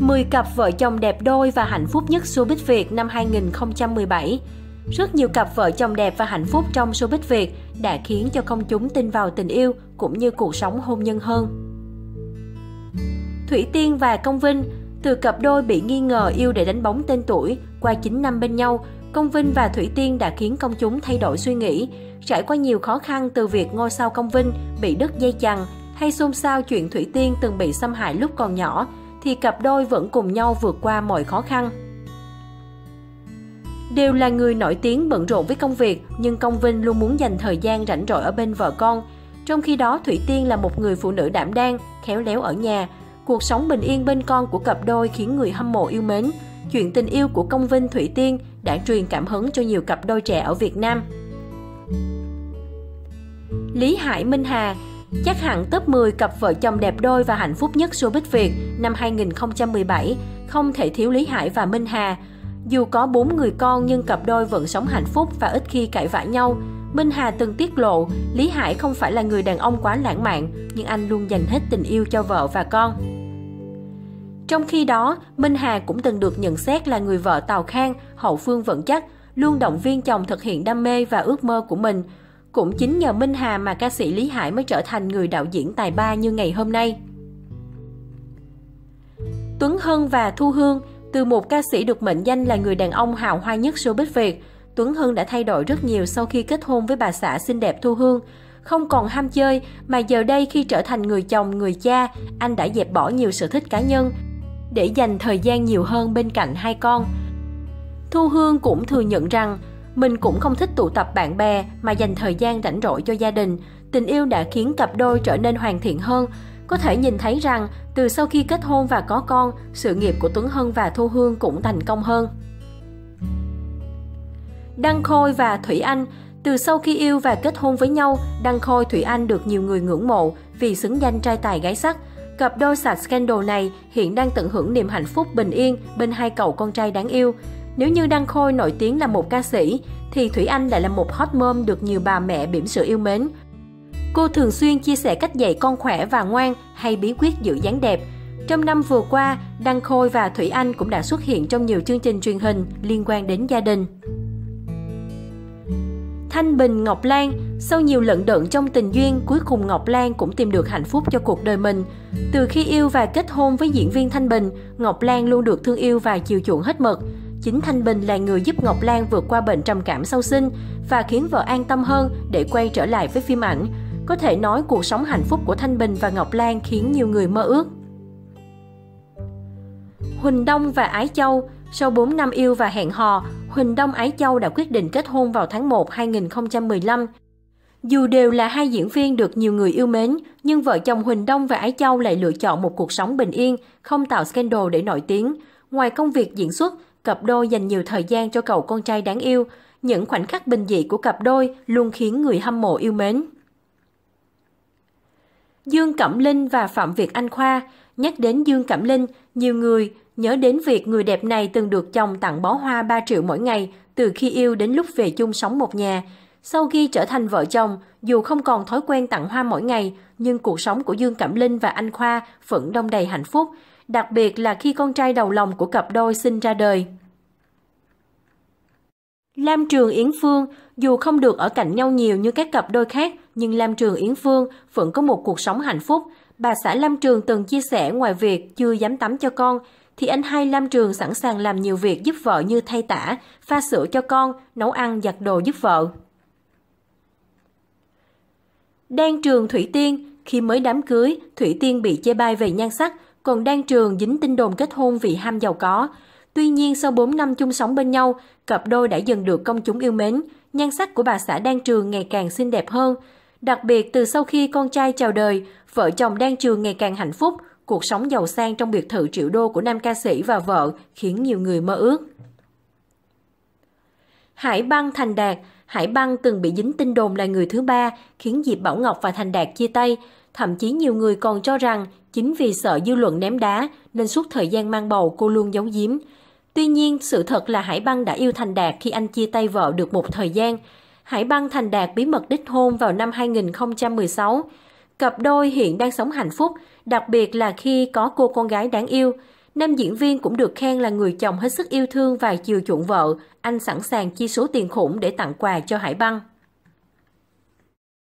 10 cặp vợ chồng đẹp đôi và hạnh phúc nhất showbiz Việt năm 2017 Rất nhiều cặp vợ chồng đẹp và hạnh phúc trong showbiz Việt đã khiến cho công chúng tin vào tình yêu cũng như cuộc sống hôn nhân hơn. Thủy Tiên và Công Vinh từ cặp đôi bị nghi ngờ yêu để đánh bóng tên tuổi, qua 9 năm bên nhau, Công Vinh và Thủy Tiên đã khiến công chúng thay đổi suy nghĩ. Trải qua nhiều khó khăn từ việc ngôi sao Công Vinh bị đứt dây chằng hay xôn xao chuyện Thủy Tiên từng bị xâm hại lúc còn nhỏ, thì cặp đôi vẫn cùng nhau vượt qua mọi khó khăn. Đều là người nổi tiếng bận rộn với công việc, nhưng Công Vinh luôn muốn dành thời gian rảnh rỗi ở bên vợ con. Trong khi đó, Thủy Tiên là một người phụ nữ đảm đang, khéo léo ở nhà. Cuộc sống bình yên bên con của cặp đôi khiến người hâm mộ yêu mến. Chuyện tình yêu của Công Vinh Thủy Tiên đã truyền cảm hứng cho nhiều cặp đôi trẻ ở Việt Nam. Lý Hải Minh Hà Chắc hẳn top 10 cặp vợ chồng đẹp đôi và hạnh phúc nhất showbiz Việt năm 2017 không thể thiếu Lý Hải và Minh Hà. Dù có 4 người con nhưng cặp đôi vẫn sống hạnh phúc và ít khi cãi vã nhau. Minh Hà từng tiết lộ, Lý Hải không phải là người đàn ông quá lãng mạn, nhưng anh luôn dành hết tình yêu cho vợ và con. Trong khi đó, Minh Hà cũng từng được nhận xét là người vợ Tào Khang, hậu phương vững chắc, luôn động viên chồng thực hiện đam mê và ước mơ của mình. Cũng chính nhờ Minh Hà mà ca sĩ Lý Hải mới trở thành người đạo diễn tài ba như ngày hôm nay. Tuấn Hân và Thu Hương từ một ca sĩ được mệnh danh là người đàn ông hào hoa nhất showbiz Việt, Tuấn Hưng đã thay đổi rất nhiều sau khi kết hôn với bà xã xinh đẹp Thu Hương. Không còn ham chơi, mà giờ đây khi trở thành người chồng, người cha, anh đã dẹp bỏ nhiều sở thích cá nhân để dành thời gian nhiều hơn bên cạnh hai con. Thu Hương cũng thừa nhận rằng mình cũng không thích tụ tập bạn bè mà dành thời gian rảnh rỗi cho gia đình. Tình yêu đã khiến cặp đôi trở nên hoàn thiện hơn. Có thể nhìn thấy rằng từ sau khi kết hôn và có con, sự nghiệp của Tuấn Hân và Thu Hương cũng thành công hơn. Đăng Khôi và Thủy Anh từ sau khi yêu và kết hôn với nhau, Đăng Khôi Thủy Anh được nhiều người ngưỡng mộ vì xứng danh trai tài gái sắc. Cặp đôi sạch scandal này hiện đang tận hưởng niềm hạnh phúc bình yên bên hai cậu con trai đáng yêu. Nếu như Đăng Khôi nổi tiếng là một ca sĩ, thì Thủy Anh lại là một hot mom được nhiều bà mẹ bỉm sữa yêu mến. Cô thường xuyên chia sẻ cách dạy con khỏe và ngoan hay bí quyết giữ dáng đẹp. Trong năm vừa qua, Đăng Khôi và Thủy Anh cũng đã xuất hiện trong nhiều chương trình truyền hình liên quan đến gia đình. Thanh Bình Ngọc Lan Sau nhiều lận đận trong tình duyên, cuối cùng Ngọc Lan cũng tìm được hạnh phúc cho cuộc đời mình. Từ khi yêu và kết hôn với diễn viên Thanh Bình, Ngọc Lan luôn được thương yêu và chiều chuộng hết mực. Chính Thanh Bình là người giúp Ngọc Lan vượt qua bệnh trầm cảm sau sinh và khiến vợ an tâm hơn để quay trở lại với phim ảnh. Có thể nói cuộc sống hạnh phúc của Thanh Bình và Ngọc Lan khiến nhiều người mơ ước. Huỳnh Đông và Ái Châu Sau 4 năm yêu và hẹn hò, Huỳnh Đông Ái Châu đã quyết định kết hôn vào tháng 1 2015. Dù đều là hai diễn viên được nhiều người yêu mến, nhưng vợ chồng Huỳnh Đông và Ái Châu lại lựa chọn một cuộc sống bình yên, không tạo scandal để nổi tiếng. Ngoài công việc diễn xuất, cặp đôi dành nhiều thời gian cho cậu con trai đáng yêu. Những khoảnh khắc bình dị của cặp đôi luôn khiến người hâm mộ yêu mến. Dương Cẩm Linh và Phạm Việt Anh Khoa Nhắc đến Dương Cẩm Linh, nhiều người nhớ đến việc người đẹp này từng được chồng tặng bó hoa 3 triệu mỗi ngày từ khi yêu đến lúc về chung sống một nhà. Sau khi trở thành vợ chồng, dù không còn thói quen tặng hoa mỗi ngày, nhưng cuộc sống của Dương Cẩm Linh và anh Khoa vẫn đông đầy hạnh phúc đặc biệt là khi con trai đầu lòng của cặp đôi sinh ra đời. Lam Trường Yến Phương, dù không được ở cạnh nhau nhiều như các cặp đôi khác, nhưng Lam Trường Yến Phương vẫn có một cuộc sống hạnh phúc. Bà xã Lam Trường từng chia sẻ ngoài việc chưa dám tắm cho con, thì anh hai Lam Trường sẵn sàng làm nhiều việc giúp vợ như thay tả, pha sữa cho con, nấu ăn, giặt đồ giúp vợ. Đan Trường Thủy Tiên, khi mới đám cưới, Thủy Tiên bị chê bai về nhan sắc, còn Đan Trường dính tin đồn kết hôn vì ham giàu có. Tuy nhiên, sau 4 năm chung sống bên nhau, cặp đôi đã dần được công chúng yêu mến. Nhan sắc của bà xã Đan Trường ngày càng xinh đẹp hơn. Đặc biệt, từ sau khi con trai chào đời, vợ chồng Đan Trường ngày càng hạnh phúc, cuộc sống giàu sang trong biệt thự triệu đô của nam ca sĩ và vợ khiến nhiều người mơ ước. Hải Băng Thành Đạt Hải Băng từng bị dính tin đồn là người thứ ba, khiến Diệp Bảo Ngọc và Thành Đạt chia tay. Thậm chí nhiều người còn cho rằng chính vì sợ dư luận ném đá nên suốt thời gian mang bầu cô luôn giấu giếm. Tuy nhiên, sự thật là Hải Băng đã yêu Thành Đạt khi anh chia tay vợ được một thời gian. Hải Băng Thành Đạt bí mật đích hôn vào năm 2016. Cặp đôi hiện đang sống hạnh phúc, đặc biệt là khi có cô con gái đáng yêu. Nam diễn viên cũng được khen là người chồng hết sức yêu thương và chiều chuộng vợ. Anh sẵn sàng chi số tiền khủng để tặng quà cho Hải Băng.